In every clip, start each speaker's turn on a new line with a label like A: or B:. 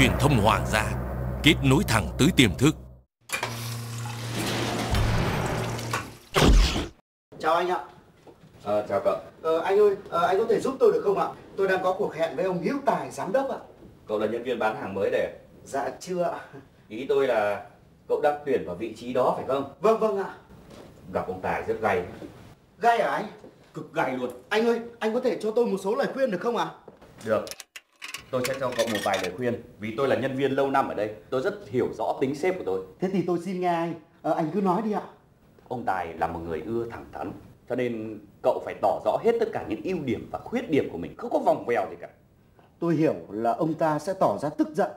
A: truyền thông hoàng gia, kết nối thẳng tới tiềm thức.
B: Chào anh ạ.
C: À, chào cậu.
B: Ờ, anh ơi, ờ, anh có thể giúp tôi được không ạ? Tôi đang có cuộc hẹn với ông Hữu Tài, giám đốc ạ.
C: Cậu là nhân viên bán hàng mới để
B: Dạ chưa ạ.
C: ý tôi là cậu đang tuyển vào vị trí đó phải không?
B: Vâng vâng ạ.
C: Gặp ông Tài rất gay,
B: Gai à anh?
C: cực gay luôn.
B: Anh ơi, anh có thể cho tôi một số lời khuyên được không ạ?
C: Được. Tôi sẽ cho cậu một vài lời khuyên vì tôi là nhân viên lâu năm ở đây, tôi rất hiểu rõ tính sếp của tôi.
B: Thế thì tôi xin nghe anh. Ờ, anh cứ nói đi ạ.
C: Ông Tài là một người ưa thẳng thắn, cho nên cậu phải tỏ rõ hết tất cả những ưu điểm và khuyết điểm của mình, không có vòng vèo gì cả.
B: Tôi hiểu là ông ta sẽ tỏ ra tức giận,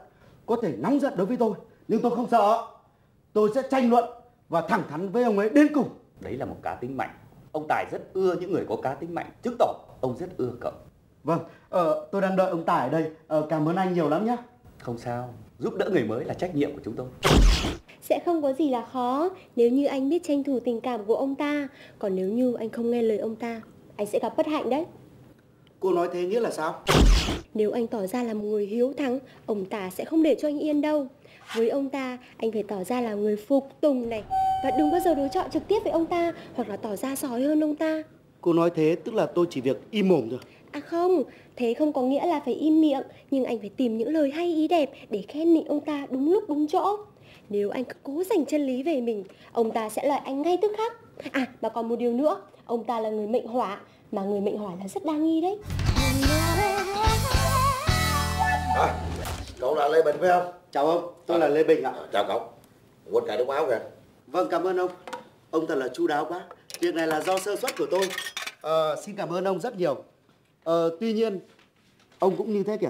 B: có thể nóng giận đối với tôi, nhưng tôi không sợ. Tôi sẽ tranh luận và thẳng thắn với ông ấy đến cùng.
C: Đấy là một cá tính mạnh. Ông Tài rất ưa những người có cá tính mạnh, chứng tỏ ông rất ưa cậu.
B: Vâng, ờ, tôi đang đợi ông Tài ở đây. Ờ, cảm ơn anh nhiều lắm nhé.
C: Không sao, giúp đỡ người mới là trách nhiệm của chúng tôi.
D: Sẽ không có gì là khó nếu như anh biết tranh thủ tình cảm của ông ta. Còn nếu như anh không nghe lời ông ta, anh sẽ gặp bất hạnh đấy.
B: Cô nói thế nghĩa là sao?
D: Nếu anh tỏ ra là một người hiếu thắng, ông ta sẽ không để cho anh yên đâu. Với ông ta, anh phải tỏ ra là người phục tùng này. Và đừng bao giờ đối chọi trực tiếp với ông ta hoặc là tỏ ra giỏi hơn ông ta.
B: Cô nói thế tức là tôi chỉ việc im mồm thôi.
D: À không, thế không có nghĩa là phải im miệng, nhưng anh phải tìm những lời hay ý đẹp để khen nịnh ông ta đúng lúc đúng chỗ. Nếu anh cứ cố giành chân lý về mình, ông ta sẽ lợi anh ngay tức khắc. À, mà còn một điều nữa, ông ta là người mệnh hỏa, mà người mệnh hỏa là rất đa nghi đấy.
E: À, cậu là Lê Bình phải không?
B: Chào ông, tôi là Lê Bình ạ.
E: À, chào cậu. Quên cài đúng áo kìa.
B: Vâng, cảm ơn ông. Ông thật là chu đáo quá. Việc này là do sơ suất của tôi. Ờ, xin cảm ơn ông rất nhiều. Ờ, tuy nhiên, ông cũng như thế kìa.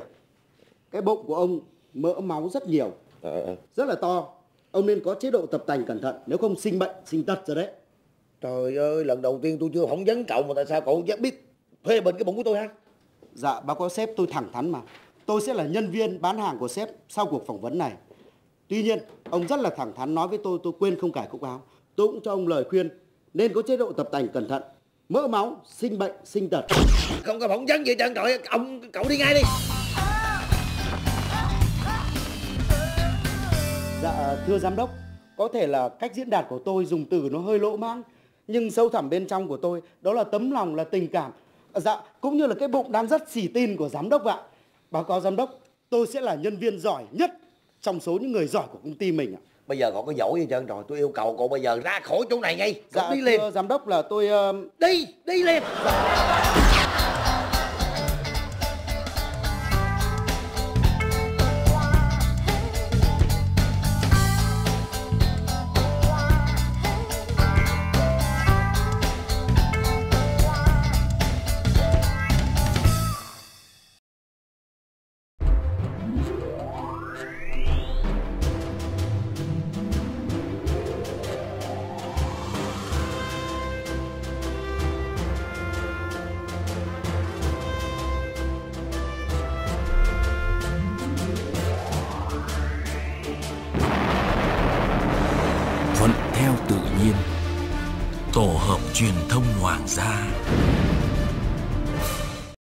B: Cái bụng của ông mỡ máu rất nhiều,
E: ờ.
B: rất là to. Ông nên có chế độ tập tành cẩn thận, nếu không sinh bệnh, sinh tật rồi đấy.
E: Trời ơi, lần đầu tiên tôi chưa phỏng vấn cậu mà tại sao cậu dám biết phê bình cái bụng của tôi ha?
B: Dạ, báo cáo sếp tôi thẳng thắn mà. Tôi sẽ là nhân viên bán hàng của sếp sau cuộc phỏng vấn này. Tuy nhiên, ông rất là thẳng thắn nói với tôi tôi quên không cài cúc áo. Tôi cũng cho ông lời khuyên nên có chế độ tập tành cẩn thận. Mỡ máu, sinh bệnh, sinh tật.
E: Không có phỏng vấn gì trơn trời, ông cậu đi ngay đi.
B: Dạ, thưa giám đốc, có thể là cách diễn đạt của tôi dùng từ nó hơi lỗ mãng, nhưng sâu thẳm bên trong của tôi đó là tấm lòng là tình cảm. Dạ, cũng như là cái bụng đang rất xì tin của giám đốc ạ. Báo cáo giám đốc, tôi sẽ là nhân viên giỏi nhất trong số những người giỏi của công ty mình ạ.
E: Bây giờ cậu có giỏi gì trơn rồi, tôi yêu cầu cậu bây giờ ra khỏi chỗ này ngay. Cậu
B: Dạ,
E: đi liền.
B: giám đốc là tôi ờ,
E: Đi, đi liền.
A: Theo tự nhiên, tổ hợp truyền thông hoàng gia.